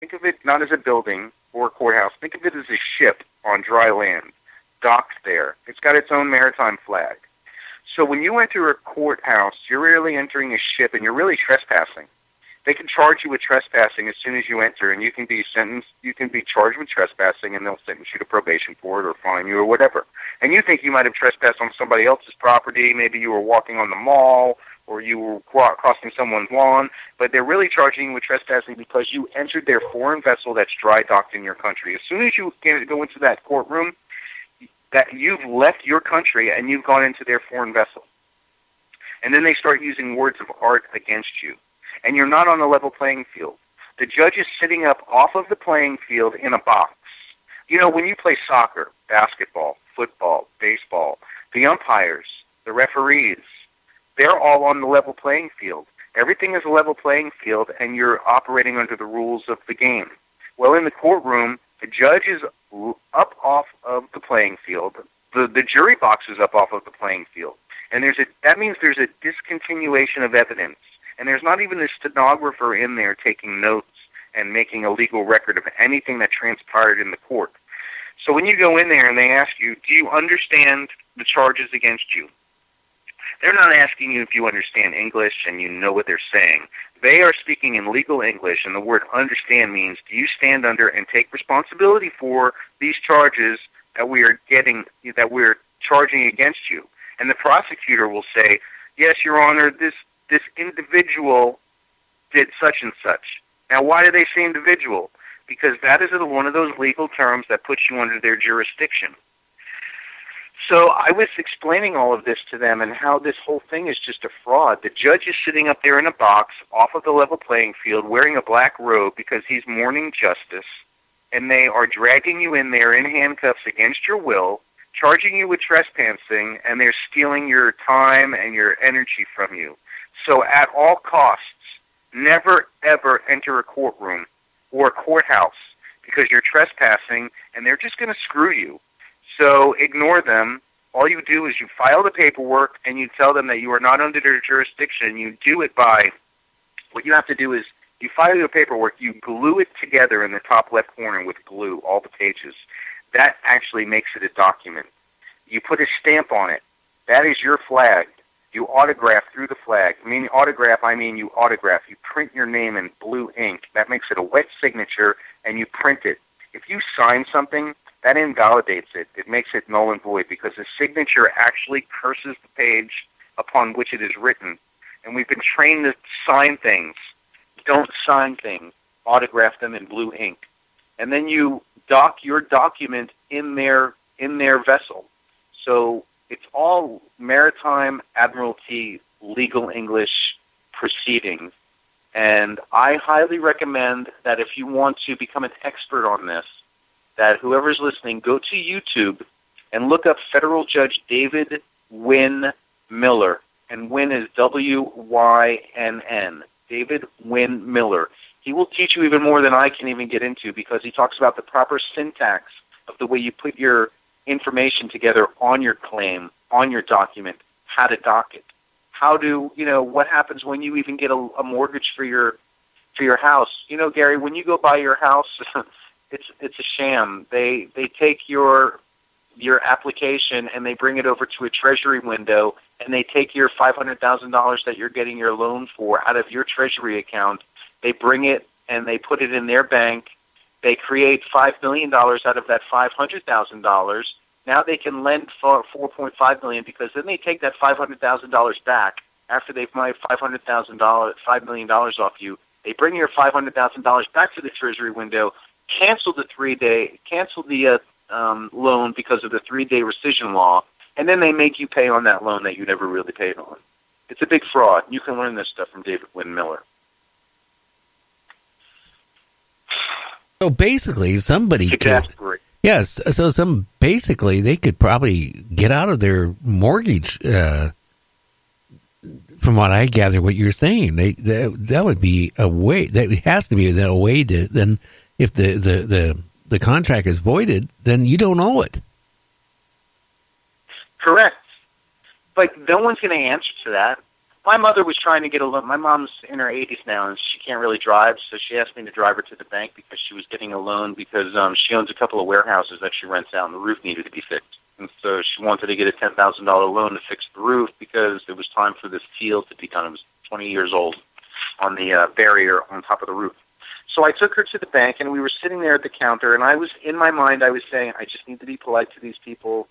Think of it not as a building or a courthouse. Think of it as a ship on dry land, docked there. It's got its own maritime flag. So when you enter a courthouse, you're really entering a ship and you're really trespassing. They can charge you with trespassing as soon as you enter, and you can be sentenced. You can be charged with trespassing, and they'll sentence you to probation for it or fine you or whatever. And you think you might have trespassed on somebody else's property. Maybe you were walking on the mall or you were crossing someone's lawn, but they're really charging you with trespassing because you entered their foreign vessel that's dry docked in your country. As soon as you go into that courtroom, that you've left your country and you've gone into their foreign vessel. And then they start using words of art against you. And you're not on a level playing field. The judge is sitting up off of the playing field in a box. You know, when you play soccer, basketball, football, baseball, the umpires, the referees, they're all on the level playing field. Everything is a level playing field, and you're operating under the rules of the game. Well, in the courtroom, the judge is up off of the playing field. The the jury box is up off of the playing field, and there's a that means there's a discontinuation of evidence, and there's not even a stenographer in there taking notes and making a legal record of anything that transpired in the court. So when you go in there and they ask you, do you understand the charges against you? They're not asking you if you understand English and you know what they're saying. They are speaking in legal English, and the word understand means do you stand under and take responsibility for these charges that we are getting, that we're charging against you? And the prosecutor will say, yes, Your Honor, this, this individual did such and such. Now, why do they say individual? Because that is one of those legal terms that puts you under their jurisdiction. So I was explaining all of this to them and how this whole thing is just a fraud. The judge is sitting up there in a box off of the level playing field wearing a black robe because he's mourning justice, and they are dragging you in there in handcuffs against your will, charging you with trespassing, and they're stealing your time and your energy from you. So at all costs, never ever enter a courtroom or a courthouse because you're trespassing and they're just going to screw you so ignore them. All you do is you file the paperwork and you tell them that you are not under their jurisdiction. You do it by what you have to do is you file your paperwork, you glue it together in the top left corner with glue, all the pages. That actually makes it a document. You put a stamp on it. That is your flag. You autograph through the flag. I mean autograph, I mean you autograph. You print your name in blue ink. That makes it a wet signature and you print it. If you sign something, that invalidates it. It makes it null and void because the signature actually curses the page upon which it is written. And we've been trained to sign things. Don't sign things. Autograph them in blue ink. And then you dock your document in their in their vessel. So it's all maritime admiralty legal English proceedings. And I highly recommend that if you want to become an expert on this, that whoever's listening go to YouTube and look up federal judge David Wynn Miller. And Wynn is W Y N N. David Wynn Miller. He will teach you even more than I can even get into because he talks about the proper syntax of the way you put your information together on your claim, on your document, how to dock it, how to, you know, what happens when you even get a, a mortgage for your for your house. You know, Gary, when you go buy your house, it's it's a sham. They they take your your application and they bring it over to a treasury window and they take your five hundred thousand dollars that you're getting your loan for out of your treasury account. They bring it and they put it in their bank. They create five million dollars out of that five hundred thousand dollars. Now they can lend for four point five million because then they take that five hundred thousand dollars back after they've made five hundred thousand dollars five million dollars off you. They bring your five hundred thousand dollars back to the treasury window cancel the three day, cancel the uh, um, loan because of the three day rescission law, and then they make you pay on that loan that you never really paid on. It's a big fraud. You can learn this stuff from David Wynn Miller. So basically, somebody could, yes. So some basically they could probably get out of their mortgage. Uh, from what I gather, what you're saying, they that, that would be a way. That has to be a way to then if the, the, the, the contract is voided, then you don't owe it. Correct. But no one's going to answer to that. my mother was trying to get a loan. My mom's in her 80s now, and she can't really drive, so she asked me to drive her to the bank because she was getting a loan because um, she owns a couple of warehouses that she rents out, and the roof needed to be fixed. And so she wanted to get a ten thousand dollar loan to fix the roof because it was time for this field to be done. It was 20 years old on the uh, barrier on top of the roof. So I took her to the bank, and we were sitting there at the counter, and I was in my mind, I was saying, I just need to be polite to these people.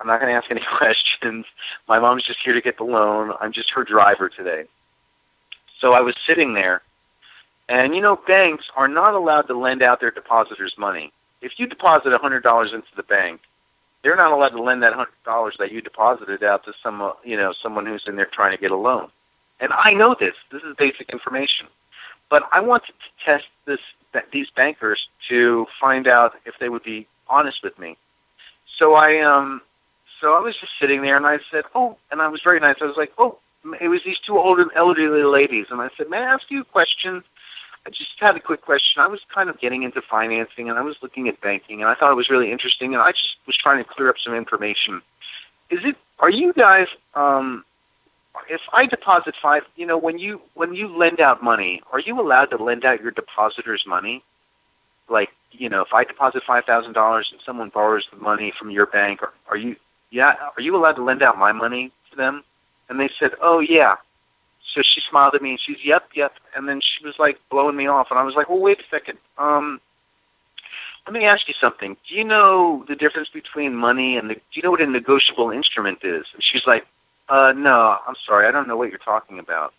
I'm not going to ask any questions. My mom's just here to get the loan. I'm just her driver today. So I was sitting there, and you know, banks are not allowed to lend out their depositors money. If you deposit a hundred dollars into the bank, they're not allowed to lend that hundred dollars that you deposited out to some, you know, someone who's in there trying to get a loan. And I know this. This is basic information. But I wanted to test this these bankers to find out if they would be honest with me. So I um so I was just sitting there and I said, "Oh," and I was very nice. I was like, "Oh," it was these two older elderly ladies, and I said, "May I ask you a question?" I just had a quick question. I was kind of getting into financing, and I was looking at banking, and I thought it was really interesting, and I just was trying to clear up some information. Is it? Are you guys? Um, if I deposit five, you know, when you when you lend out money, are you allowed to lend out your depositors' money? Like, you know, if I deposit five thousand dollars and someone borrows the money from your bank, are, are you yeah, are you allowed to lend out my money to them? And they said, oh, yeah. So she smiled at me and she's, yep, yep. And then she was like blowing me off. And I was like, well, wait a second. Um, let me ask you something. Do you know the difference between money and the, do you know what a negotiable instrument is? And she's like, uh, no, I'm sorry. I don't know what you're talking about.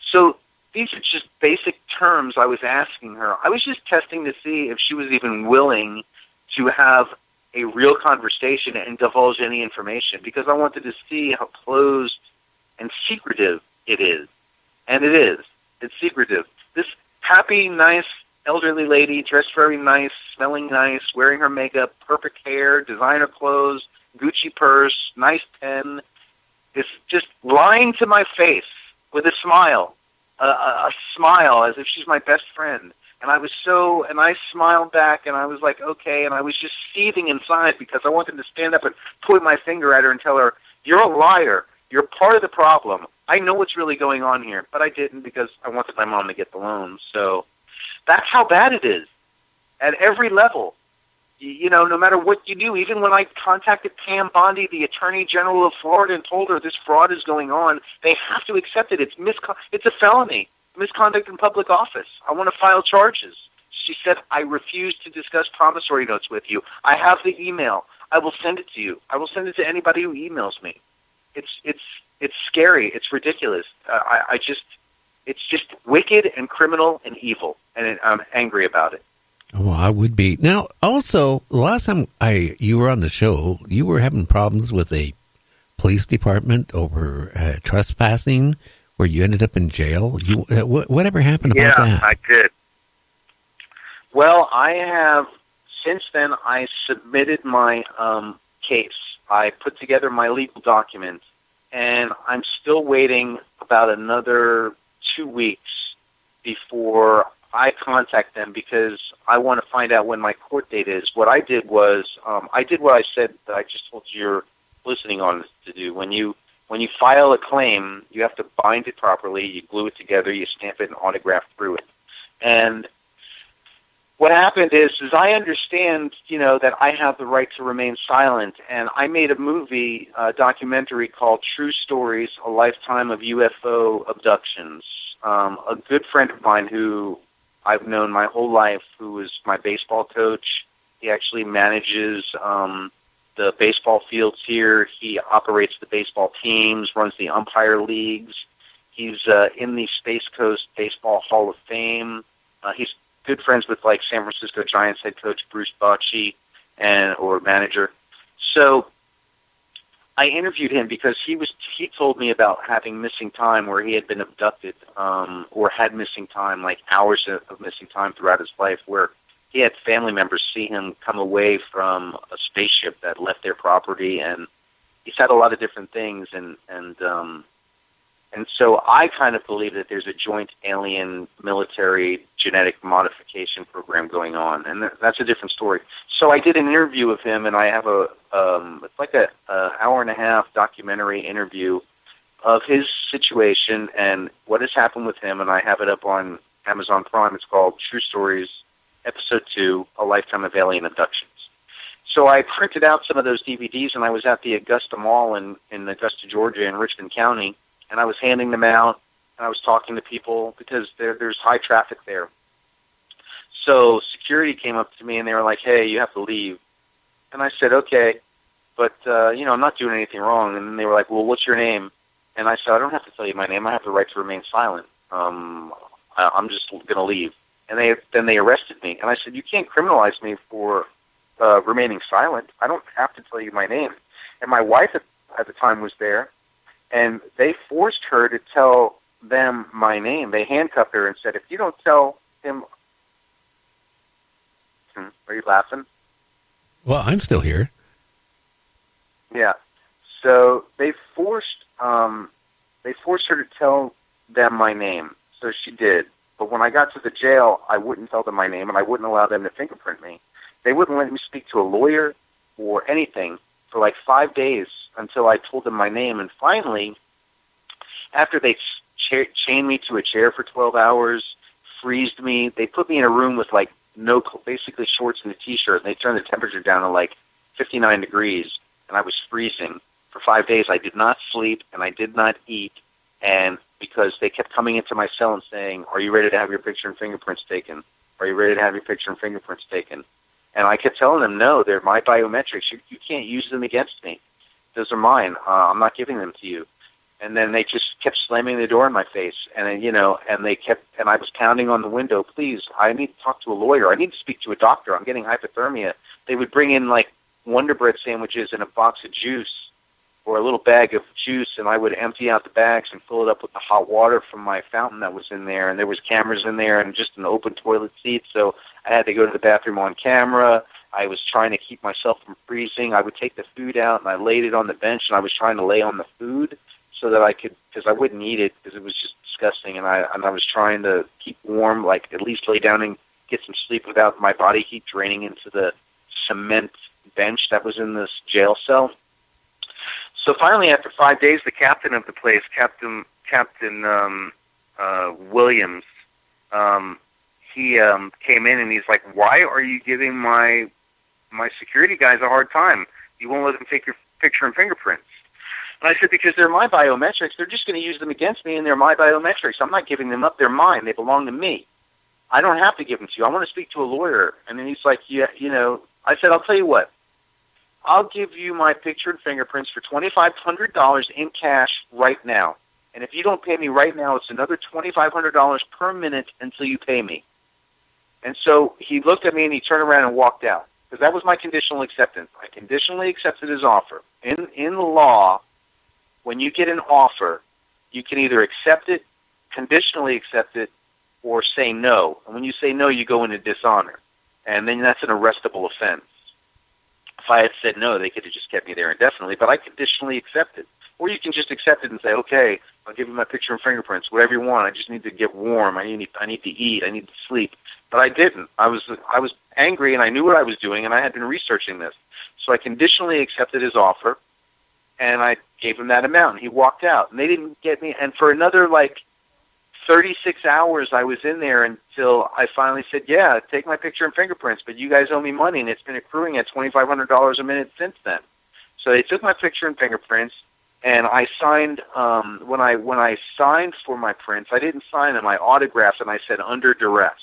So these are just basic terms I was asking her. I was just testing to see if she was even willing to have a real conversation and divulge any information because I wanted to see how closed and secretive it is. And it is. It's secretive. This happy, nice, elderly lady, dressed very nice, smelling nice, wearing her makeup, perfect hair, designer clothes, Gucci purse, nice pen, is just lying to my face with a smile, a, a, a smile as if she's my best friend and I was so, and I smiled back, and I was like, okay, and I was just seething inside because I wanted to stand up and point my finger at her and tell her, you're a liar. You're part of the problem. I know what's really going on here, but I didn't because I wanted my mom to get the loan. So that's how bad it is at every level. You know, no matter what you do, even when I contacted Pam Bondi, the Attorney General of Florida, and told her this fraud is going on, they have to accept it. It's miscon- It's a felony misconduct in public office. I want to file charges. She said, I refuse to discuss promissory notes with you. I have the email. I will send it to you. I will send it to anybody who emails me. It's it's it's scary. It's ridiculous. Uh, I, I just it's just wicked and criminal and evil, and I'm angry about it. Well, I would be now. Also, last time I you were on the show, you were having problems with a police department over uh, trespassing where you ended up in jail. You uh, whatever happened about yeah, that? I did. Well, I have since then. I submitted my um, case. I put together my legal documents, and I'm still waiting about another two weeks before I contact them because I want to find out when my court date is. What I did was um, I did what I said that I just told you you're listening on to do. When you when you file a claim, you have to bind it properly. You glue it together, you stamp it, and autograph through it. And what happened is, is I understand, you know, that I have the right to remain silent, and I made a movie, a documentary called "True Stories: A Lifetime of UFO Abductions." Um, a good friend of mine who I've known my whole life, who was my baseball coach, he actually manages um, the baseball fields here. He operates the baseball teams, runs the umpire leagues. He's uh, in the Space Coast Baseball Hall of Fame. Uh, he's good friends with like San Francisco Giants head coach Bruce Bochy and or manager. So I interviewed him because he was he told me about having missing time where he had been abducted um, or had missing time, like hours of, of missing time throughout his life, where he had family members see him come away from a spaceship that left their property, and he's had a lot of different things, and and um, and so I kind of believe that there's a joint alien military genetic modification program going on, and that's a different story. So I did an interview with him, and I have a um, it's like a, a hour and a half documentary interview of his situation and what has happened with him, and I have it up on Amazon Prime. It's called True Stories, Episode 2 A Lifetime of Alien Abductions. So I printed out some of those DVDs, and I was at the Augusta Mall in, in Augusta, Georgia, in Richmond County, and I was handing them out, and I was talking to people because there, there's high traffic there. So security came up to me, and they were like, hey, you have to leave. And I said, okay, but, uh, you know, I'm not doing anything wrong. And they were like, well, what's your name? And I said, I don't have to tell you my name. I have the right to remain silent. Um, I, I'm just going to leave. And they then they arrested me. And I said, you can't criminalize me for uh, remaining silent. I don't have to tell you my name. And my wife at, at the time was there, and they forced her to tell them my name. They handcuffed her and said, if you don't tell him, hmm, are you laughing? Well, I'm still here. Yeah. So they forced um, they forced her to tell them my name. So she did. But when I got to the jail, I wouldn't tell them my name, and I wouldn't allow them to fingerprint me. They wouldn't let me speak to a lawyer or anything for like five days until I told them my name. And finally, after they cha- chained me to a chair for 12 hours, freezed me, they put me in a room with like no, basically shorts and a t-shirt, and they turned the temperature down to like 59 degrees, and I was freezing for five days. I did not sleep and I did not eat, and because they kept coming into my cell and saying, "Are you ready to have your picture and fingerprints taken? Are you ready to have your picture and fingerprints taken?" And I kept telling them, no, they're my biometrics. You, you can't use them against me. Those are mine. Uh, I'm not giving them to you. And then they just kept slamming the door in my face. And then, you know, and they kept, and I was pounding on the window, please, I need to talk to a lawyer. I need to speak to a doctor. I'm getting hypothermia. They would bring in like Wonder Bread sandwiches and a box of juice or a little bag of juice, and I would empty out the bags and fill it up with the hot water from my fountain that was in there. And there was cameras in there and just an open toilet seat. So I had to go to the bathroom on camera. I was trying to keep myself from freezing. I would take the food out and I laid it on the bench and I was trying to lay on the food so that I could, because I wouldn't eat it because it was just disgusting. And I and I was trying to keep warm, like at least lay down and get some sleep without my body heat draining into the cement bench that was in this jail cell. So finally, after five days, the captain of the place, Captain Captain um, uh, Williams, um, he um, came in and he's like, "Why are you giving my my security guys a hard time? You won't let them take your picture and fingerprints." And I said, "Because they're my biometrics. They're just going to use them against me, and they're my biometrics. I'm not giving them up. They're mine. They belong to me. I don't have to give them to you. I want to speak to a lawyer." And then he's like, "Yeah, you know." I said, "I'll tell you what. I'll give you my picture and fingerprints for twenty five hundred dollars in cash right now." And if you don't pay me right now, it's another $2,500 per minute until you pay me. And so he looked at me and he turned around and walked out because that was my conditional acceptance. I conditionally accepted his offer. In in law, when you get an offer, you can either accept it, conditionally accept it, or say no. And when you say no, you go into dishonor, and then that's an arrestable offense. If I had said no, they could have just kept me there indefinitely. But I conditionally accepted, or you can just accept it and say, okay, I'll give you my picture and fingerprints, whatever you want. I just need to get warm. I need I need to eat. I need to sleep. But I didn't. I was I was angry and I knew what I was doing and I had been researching this. So I conditionally accepted his offer and I gave him that amount. And he walked out and they didn't get me and for another like 36 hours I was in there until I finally said, "Yeah, take my picture and fingerprints, but you guys owe me money and it's been accruing at $2500 a minute since then." So they took my picture and fingerprints and I signed um when I when I signed for my prints, I didn't sign them, I autographed and I said under duress.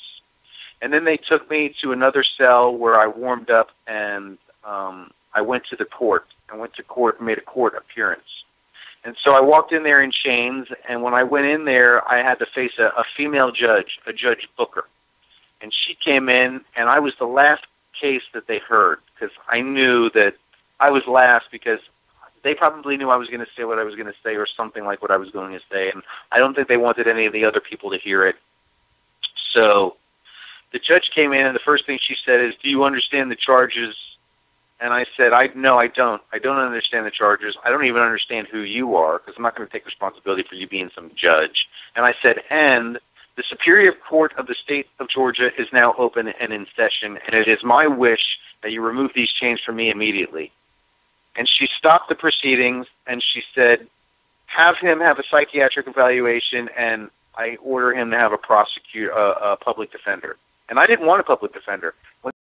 And then they took me to another cell where I warmed up and um, I went to the court. I went to court, and made a court appearance. And so I walked in there in chains, and when I went in there, I had to face a, a female judge, a Judge Booker. And she came in, and I was the last case that they heard because I knew that I was last because they probably knew I was going to say what I was going to say or something like what I was going to say. And I don't think they wanted any of the other people to hear it. So the judge came in and the first thing she said is, "Do you understand the charges?" And I said, "I no, I don't. I don't understand the charges. I don't even understand who you are because I'm not going to take responsibility for you being some judge." And I said, "And the Superior Court of the State of Georgia is now open and in session, and it is my wish that you remove these chains from me immediately." And she stopped the proceedings and she said, have him have a psychiatric evaluation, and I order him to have a prosecute a, a public defender. And I didn't want a public defender. When